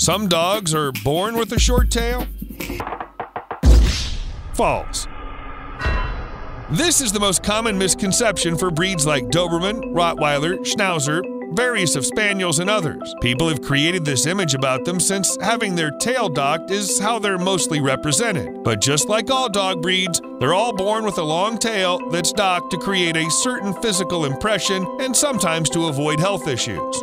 Some dogs are born with a short tail. False. This is the most common misconception for breeds like Doberman, Rottweiler, Schnauzer, various of Spaniels, and others. People have created this image about them since having their tail docked is how they're mostly represented. But just like all dog breeds, they're all born with a long tail that's docked to create a certain physical impression and sometimes to avoid health issues.